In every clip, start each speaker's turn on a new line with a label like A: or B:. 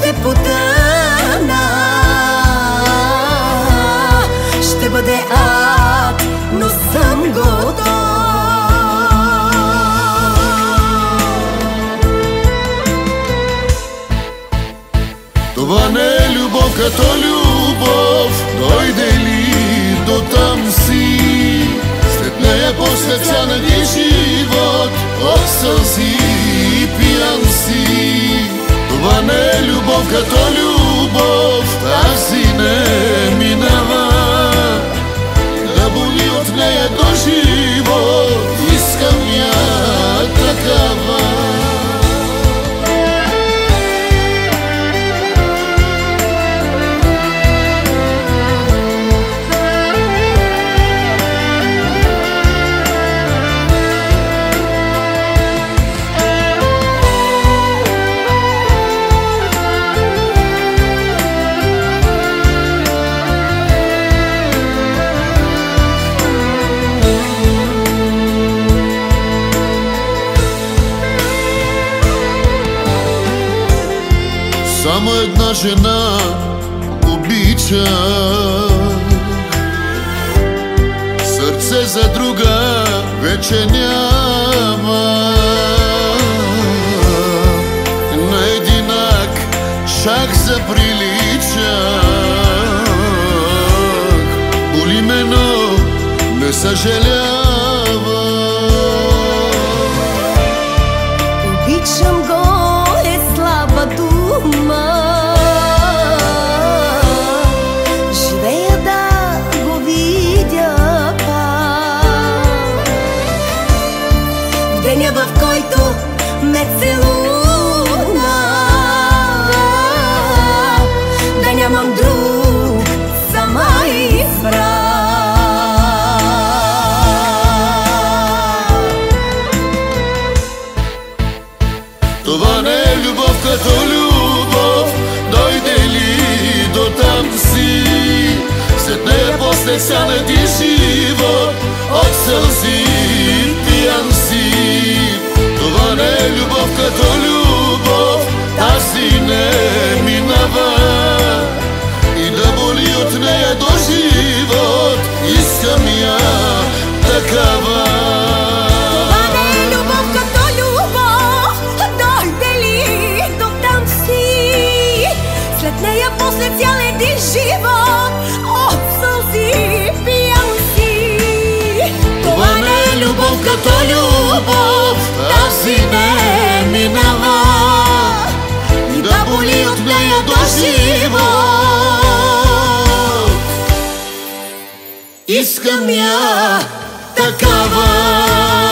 A: ще потъна. Ще бъде ад, но съм готов
B: Това не е любов като любов. Дойде ли до там си? След нея после цяна ни живот. От сълзи пиян си Това не е любов като любов Тази не минава. Да боли от нея до живот Искам я такава moja
A: žena običa Srce za druga večenjava Na jedinak šak za priličak. Ulimeno ne saželja. Pesane di život od slzi pijan si
B: To vane ljubov katolju като любов Тази не минава. И да боли от нея до живот. Искам я такава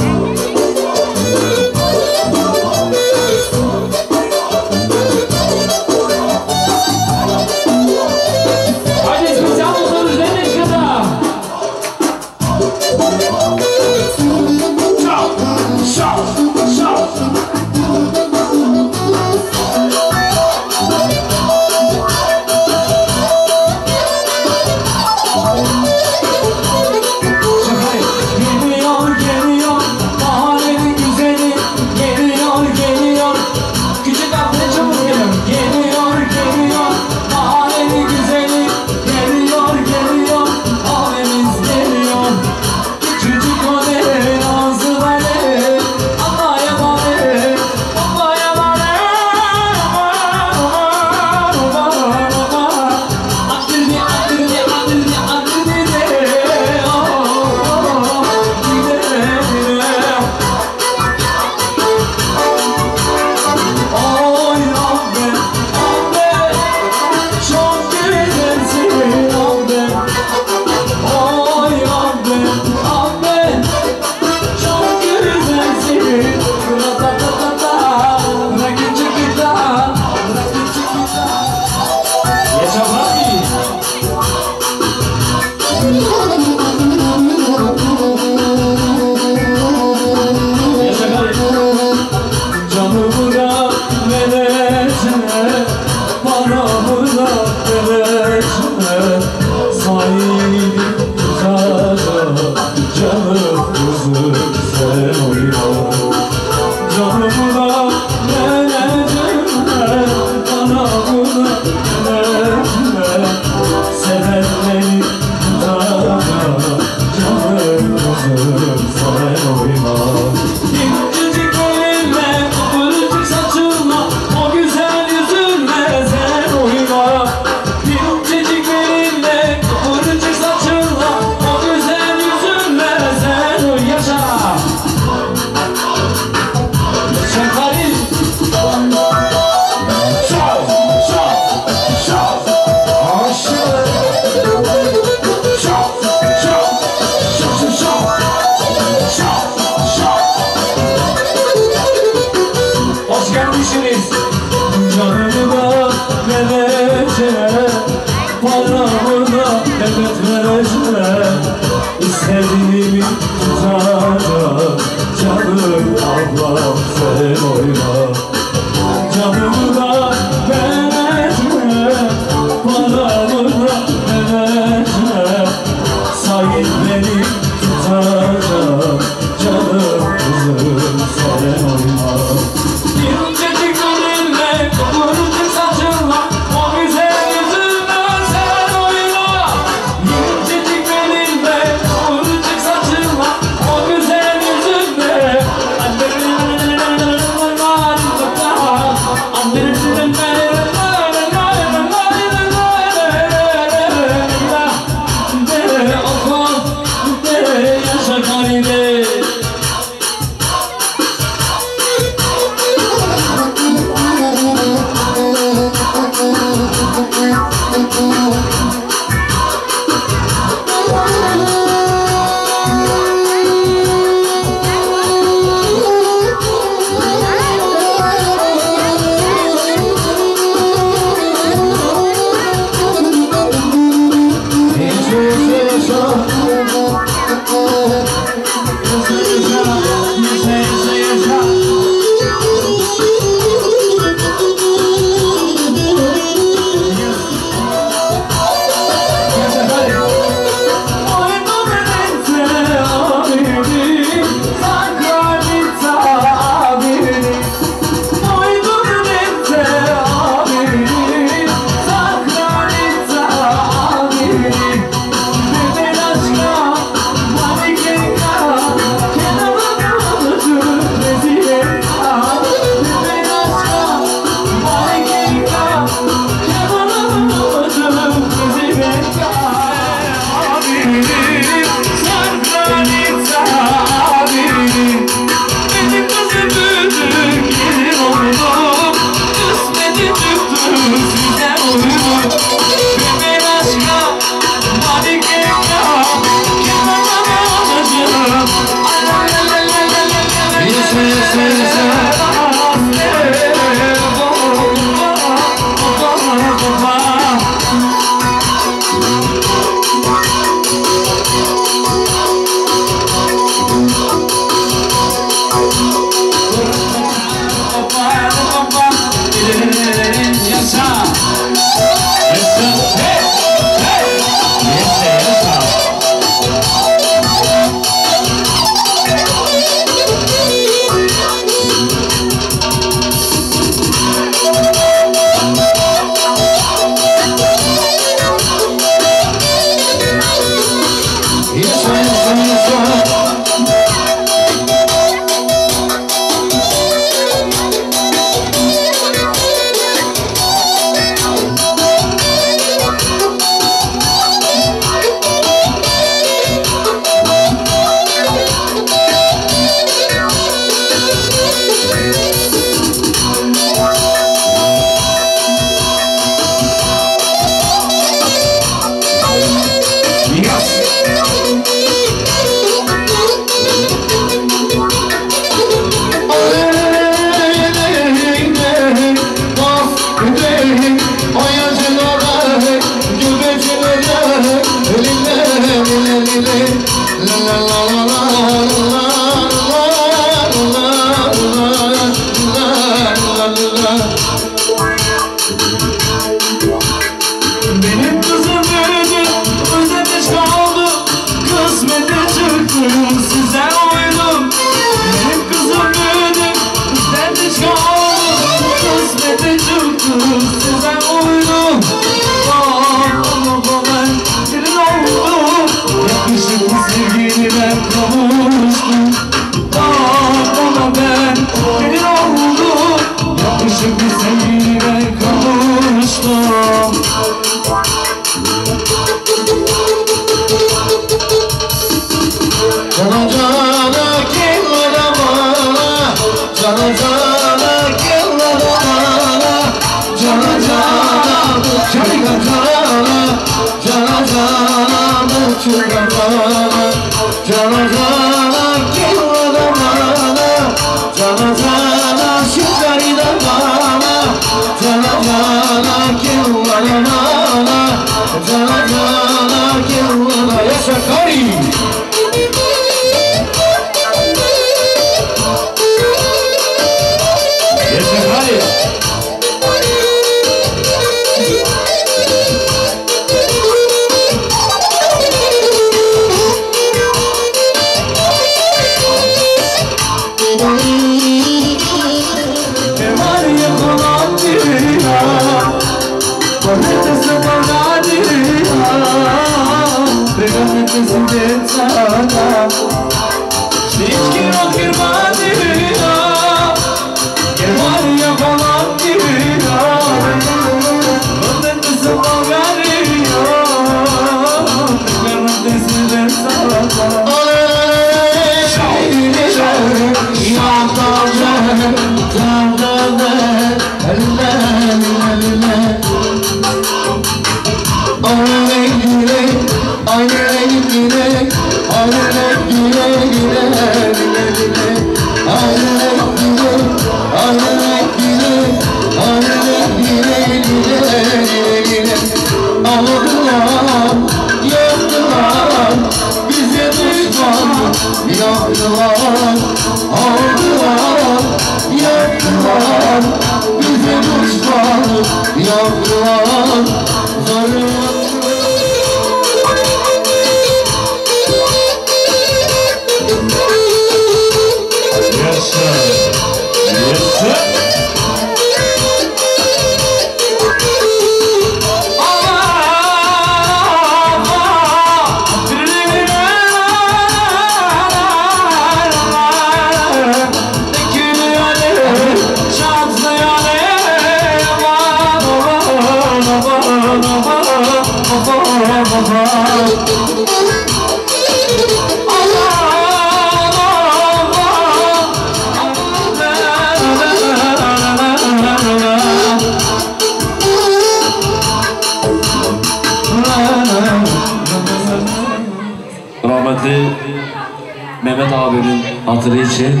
C: hatırı için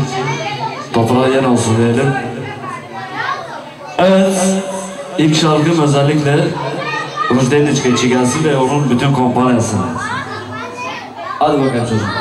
C: toprağa yer olsun diyelim. Evet, ilk şarkım özellikle Rus Deniz Keçi gelsin ve onun bütün kompaniyasına. Hadi bakalım
D: çocuklar.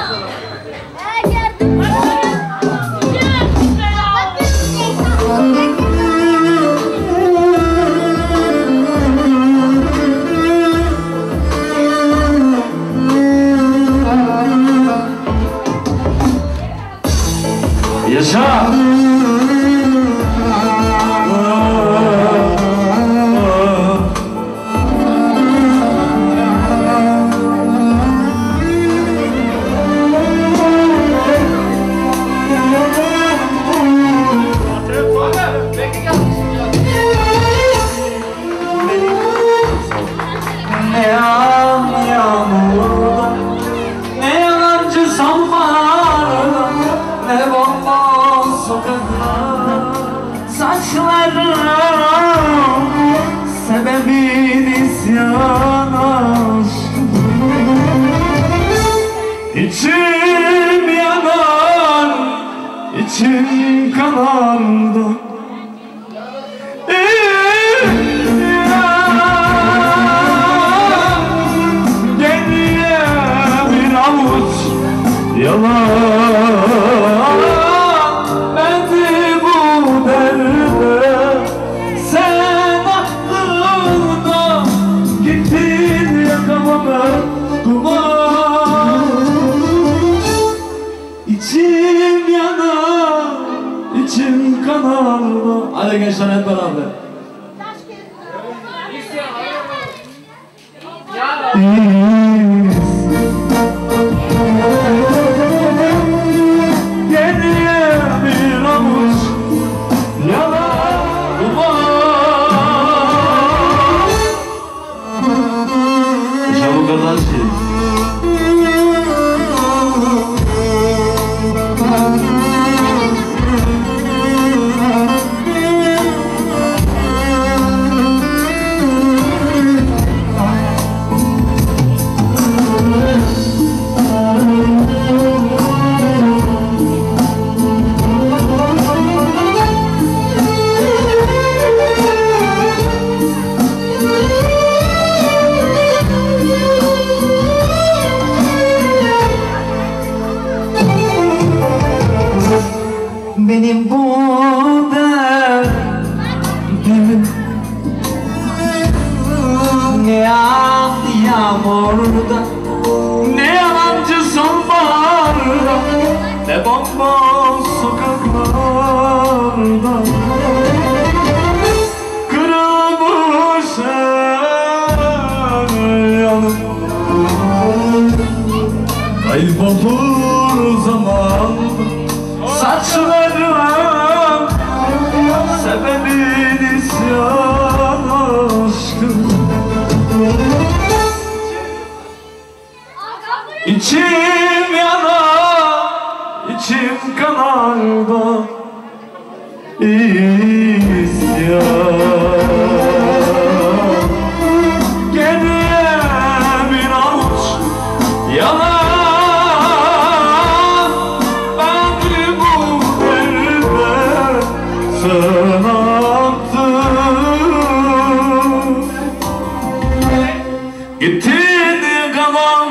D: yalan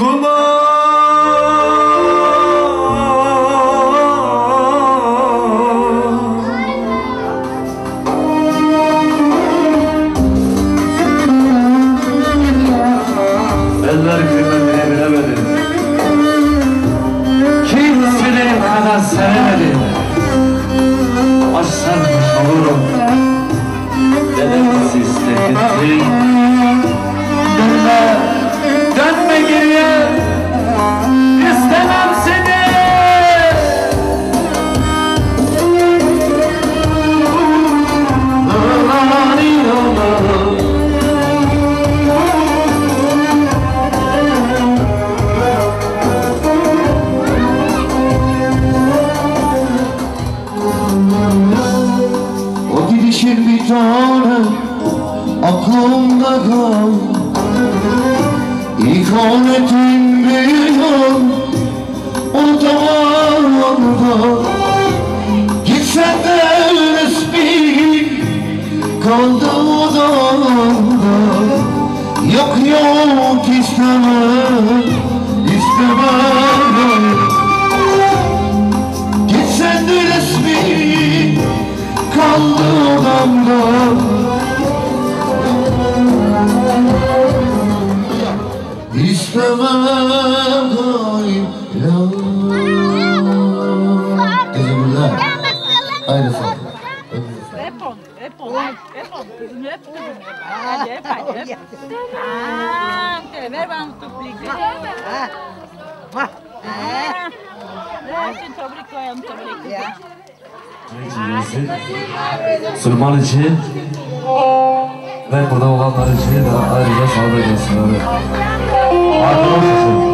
E: dolar. Selam. Ver bana toplikle. Versin toplik koyalım toplik.
D: Süleyman için ve burada olanlar için ayrıca sağlık olsun. Arkadaşlar.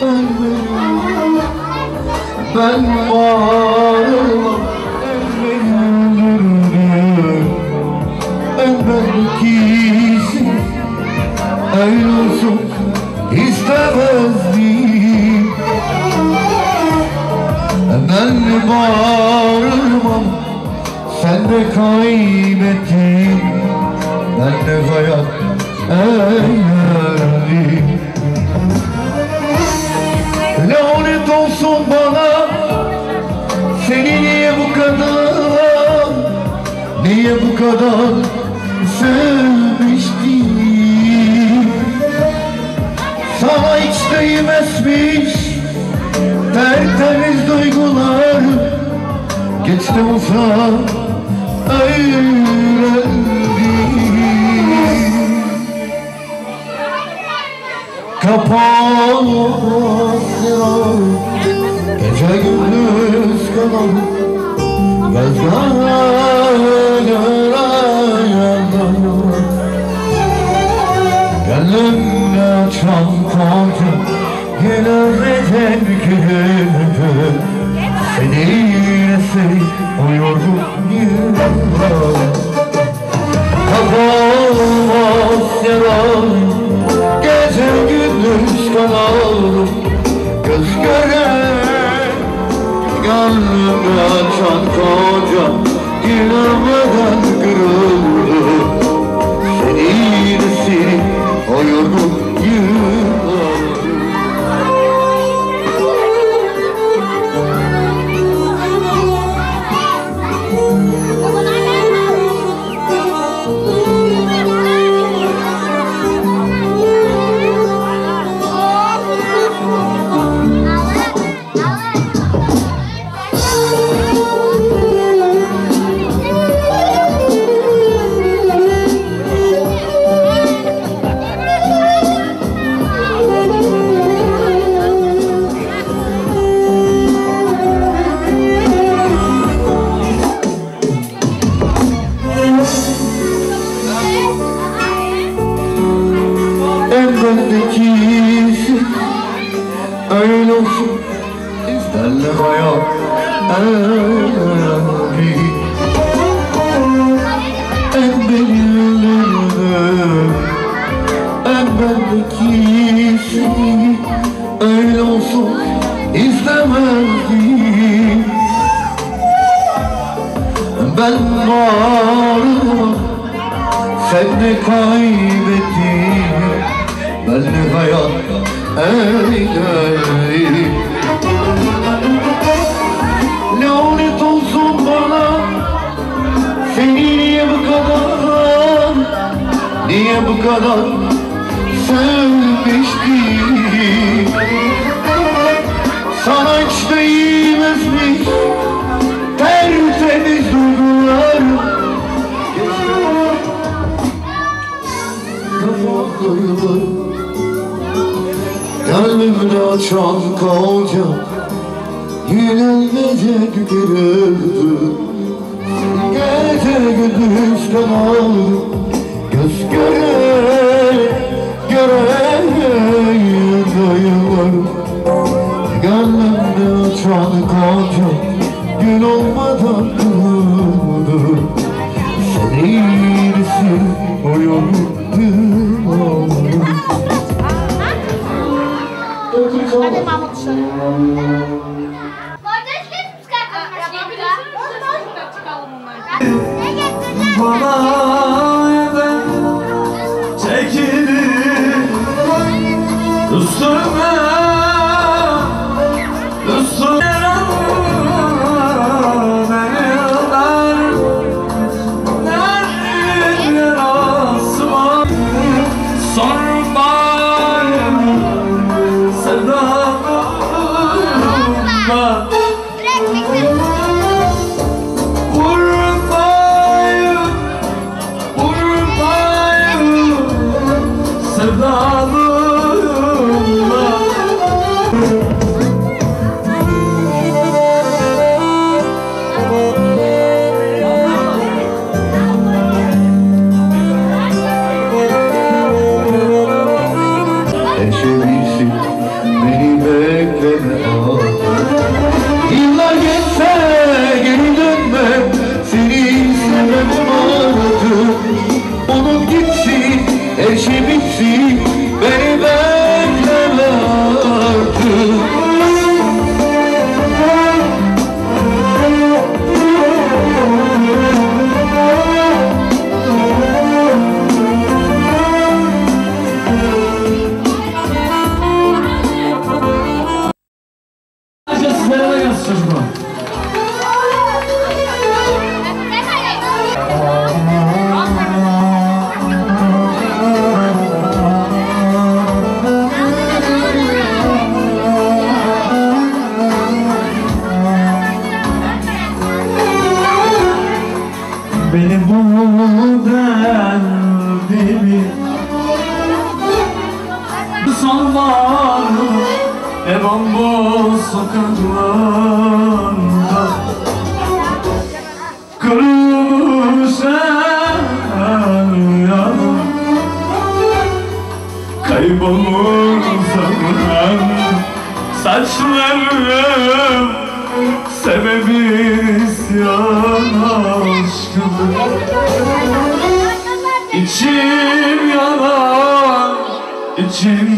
D: Ben
E: varım Ben belki öyle olsun istemezdim Ben bağırmam sen de kaybettin Ben de hayat eğlendim Olsun bana. Seni niye bu kadar Niye bu kadar sevmiştim? Sana hiç değmezmiş Tertemiz duygular. Geç de olsa öğrendim Kapanıyor Gece gündüz kalan Gözler Gönlümde çan kaldı Yine neden gülündü Seni seni yorgun yıllar Kapanmaz Gece gündüz kalalım Göz göre. Gönlümde çan koca Dilemeden kırıldı eğlenim Lanet olsun bana Seni niye bu kadar Niye bu kadar Sevmiştim Açan koca Yenilmeyecek gürültü Gece gündüz kanaldı Göz göre göre dayılar Gönlümde açan koca Gün olmadan kırıldı o yolun
F: Hadi
D: bu
A: derdimi Sallar
D: Evan bu sokaklarda Kırılmış yarım Kaybolur zaman. Saçlarım Sebebi isyan. İçim yanar, içim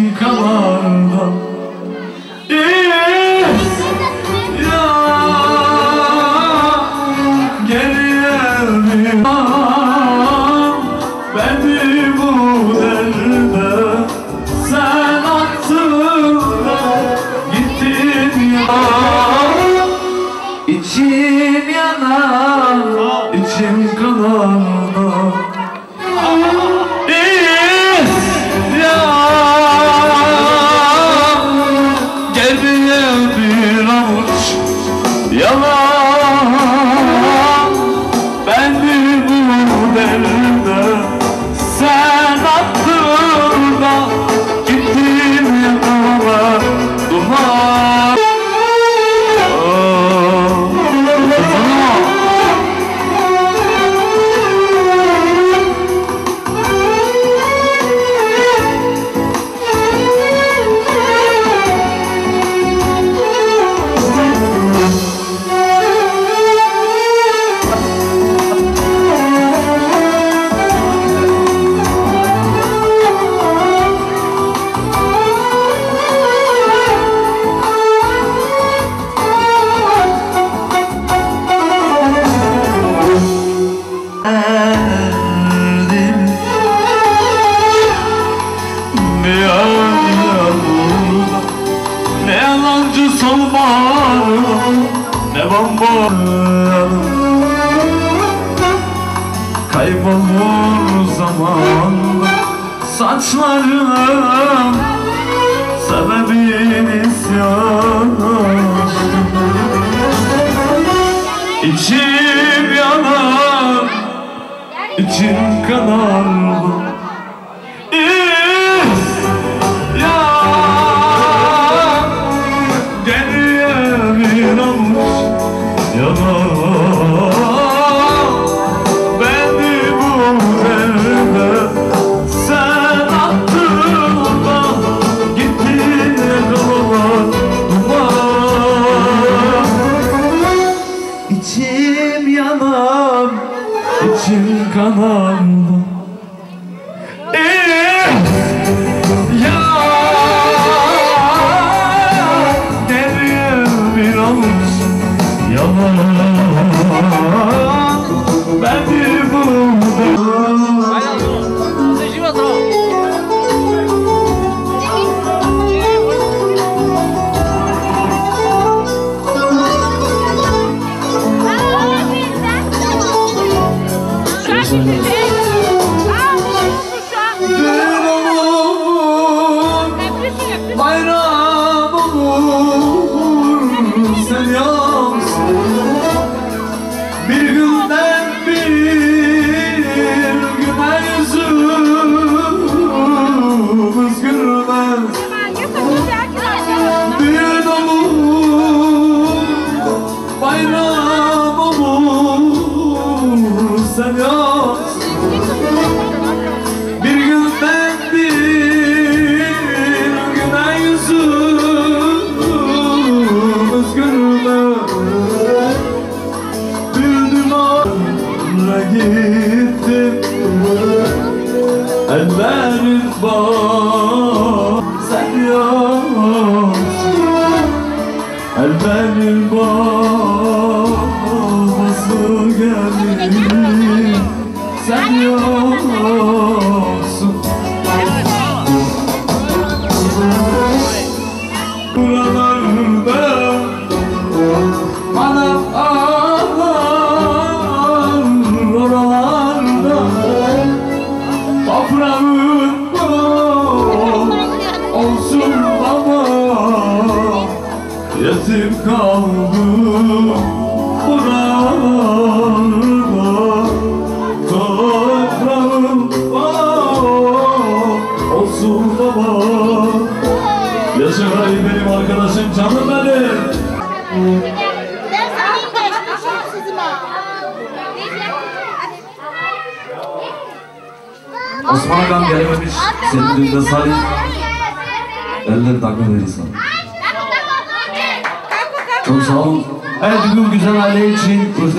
D: başım kanarlar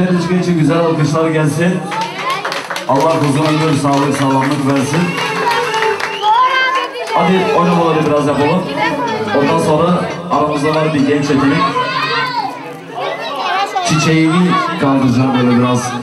D: Konser çıkın için güzel alkışlar gelsin. Allah uzun ömür, sağlık, sağlamlık versin. Hadi oynamaları biraz yapalım. Ondan sonra aramızda var bir genç yetenek. Çiçeğini kaldıracağım böyle biraz.